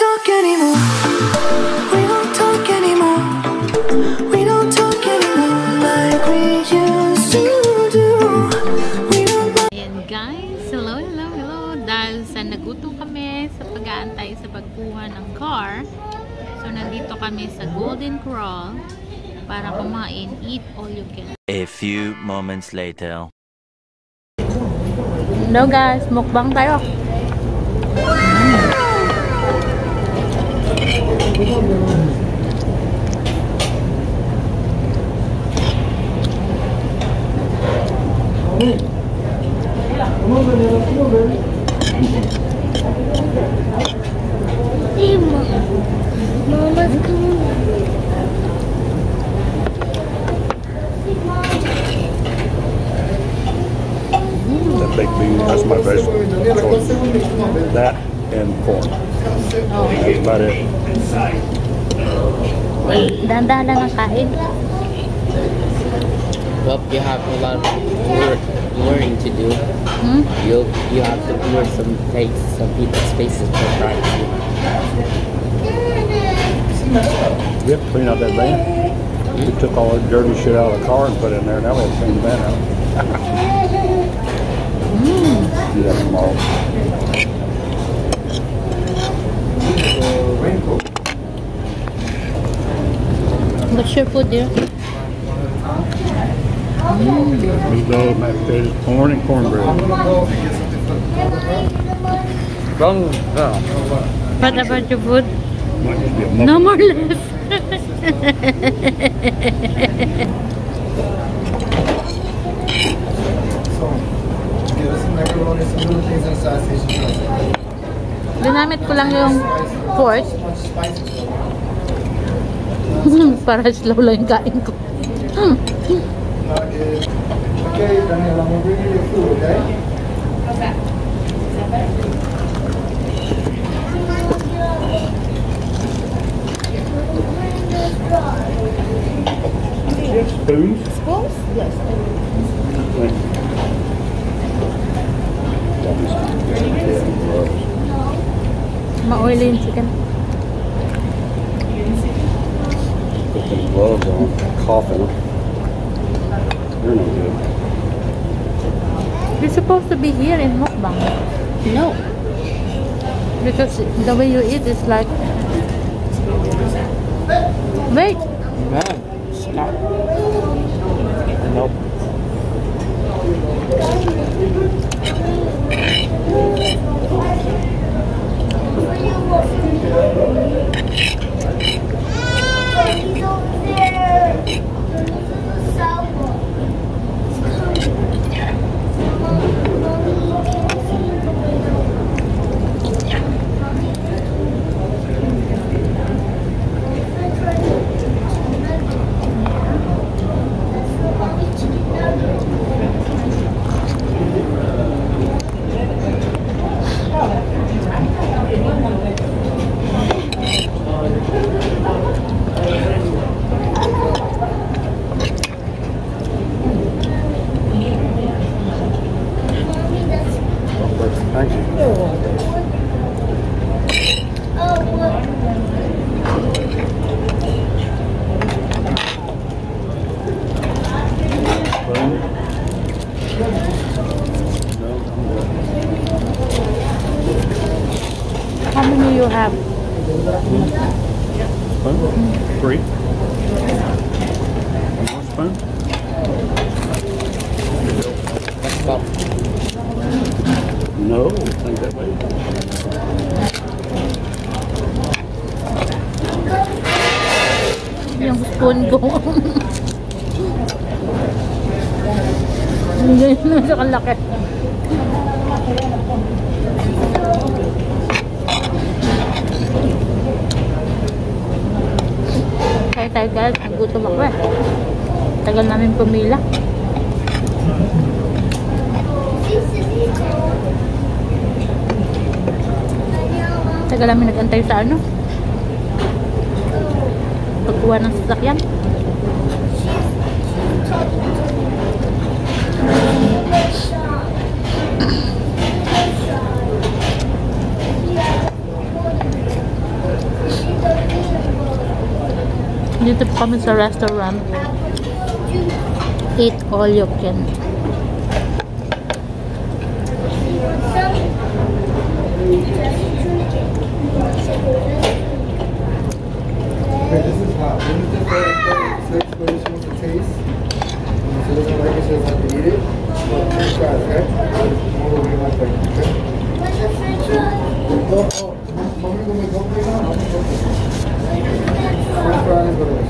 talk anymore. We don't talk anymore. We don't talk anymore like we used to do. We don't Ayan guys, hello, hello, hello. Dahil sa nagutom kami sa pag-aantay sa pagkuha ng car. So nandito kami sa Golden Crawl para kumain, eat all you can. A few moments later. Hello guys, mukbang tayo. That baked bean, that's my choice. That and corn. That's about it. Dahan-dahan lang ang kain. Well, you have a lot of lear- learning to do. Hmm? You you have to blur some face, some people's faces for privacy. We have to clean out that van. We took all the dirty shit out of the car and put it in there. Now we have to clean the van out. Do that tomorrow. What's your food dear? Meatloaf, mashed potatoes, corn, and cornbread. What about your food? Might just be a muffin. No more left. macaroni, some little things and sausage and dressing. Ginamit ko lang yung spicy. Para slow lang yung kain ko. Okay, I'm bring you your food, okay? Spoons? Spoons? Yes. Ma-oily yung chicken. Put them gloves on, coughing. You're no good. You're supposed to be here in mukbang. No. Because the way you eat is like... Wait! No. No, think that way. Yung spoon ko. Hindi na siya kalaki. Kaya tayo guys, nagutom ako eh. Tagal namin pumila. tagal namin nagantay sa ano? Pagkuha ng sasakyan. Dito po kami sa restaurant. Eat all you can. Okay, this is hot. This is the six where she wants to taste. If she doesn't like it, doesn't have to eat it. But please try it, okay? More will be like that, okay? Oh, oh, mommy make now? It. Fries, what?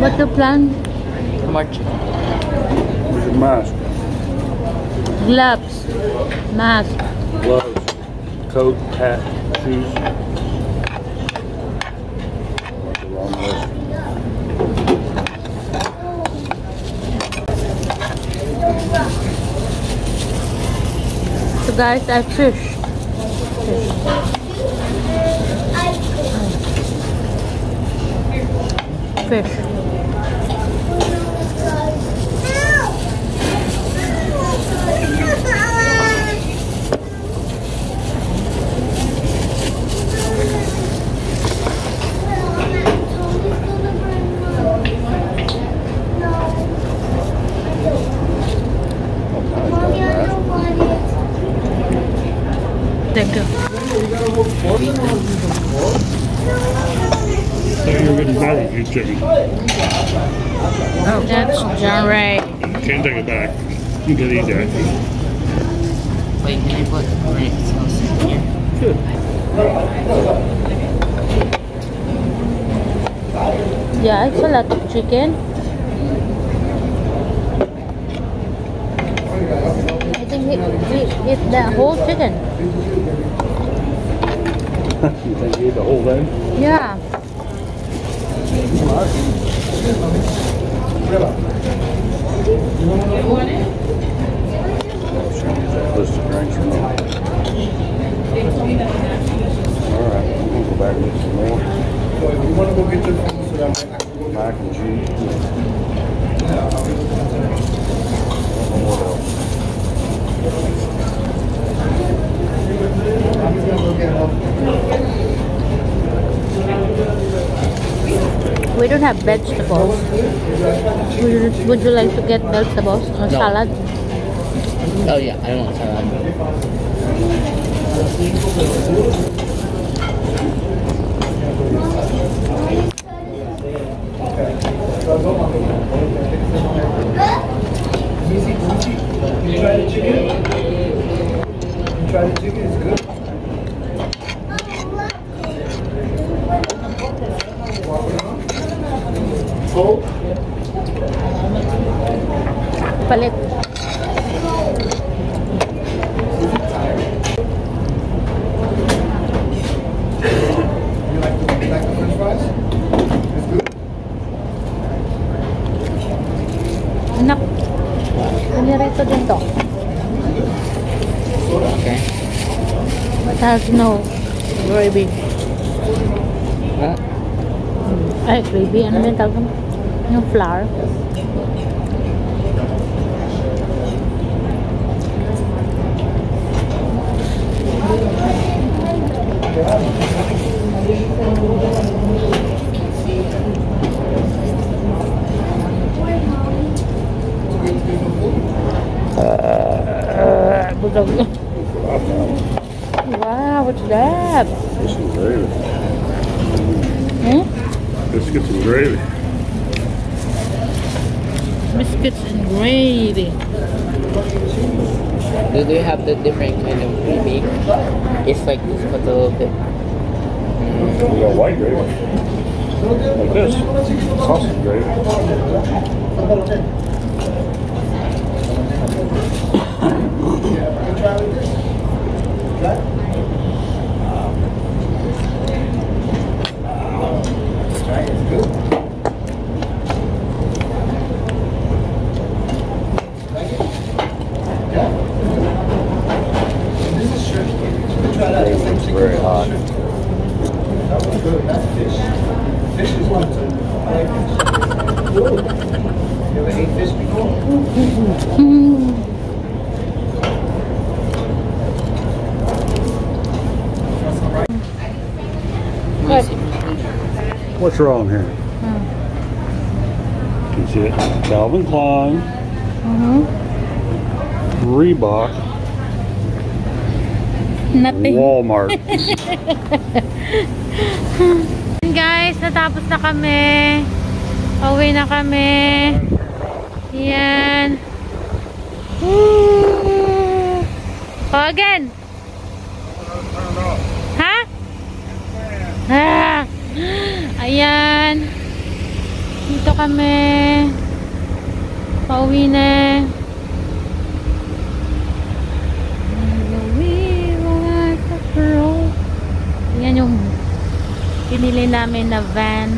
What the plan? More chicken. Where's your mask? Gloves. Mask. Gloves, coat, hat, shoes. Went the wrong. So guys, I fish. Fish. Mommy, So you're getting barbecue chicken. That's John Ray. Can't take it back. You can eat that. Wait, can I put red sauce in here? Yeah, it's a lot of chicken. I think we, we eat the whole chicken. You think you the whole thing? Yeah. Back and. I don't know what else. I'm just gonna go get help. We don't have vegetables. Would you, would you like to get vegetables or No. salad? Oh yeah, I don't want salad. Easy, easy. You try the chicken? You try the chicken, it's good. Good? Anak. Pinirito din to. Okay. But has no gravy. What? Ay, gravy. Ano ba yung tawag? Yung flour. Uh. Wow, what's that? Get some gravy. Hmm? Let's get some gravy. Biscuits and gravy. Do they have the different kind of gravy? It's like this, but a little bit. Mm. We got white gravy. Like this. Sausage gravy. You try with this? Try? Try it, it's good. Like it? Yeah? This is shrimp. You can try that. That's like It's chicken very with hot. shrimp. That one's good. That's fish. Fish is one too. I like fish. Ooh. You ever ate fish before? Mm. What's wrong here? Hmm. You see it? Calvin Klein, Mhm. Reebok, Nothing. Walmart. Guys, natapos na kami. Pauwi na kami. Yan. Woo! Oh, again. Ha? Ah! Ayan. Dito kami. Pauwi na. Ayan yung pinili namin na van.